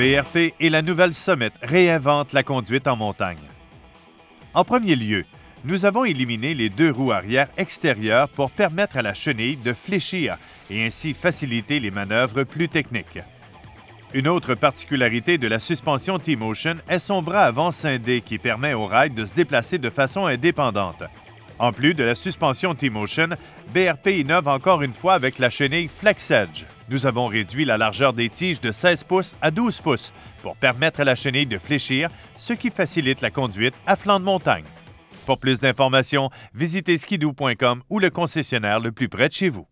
BRP et la nouvelle Summit réinventent la conduite en montagne. En premier lieu, nous avons éliminé les deux roues arrière extérieures pour permettre à la chenille de fléchir et ainsi faciliter les manœuvres plus techniques. Une autre particularité de la suspension T-Motion est son bras avant scindé qui permet au ride de se déplacer de façon indépendante. En plus de la suspension T-Motion, BRP innove encore une fois avec la chenille Flex Edge. Nous avons réduit la largeur des tiges de 16 pouces à 12 pouces pour permettre à la chenille de fléchir, ce qui facilite la conduite à flanc de montagne. Pour plus d'informations, visitez skidoo.com ou le concessionnaire le plus près de chez vous.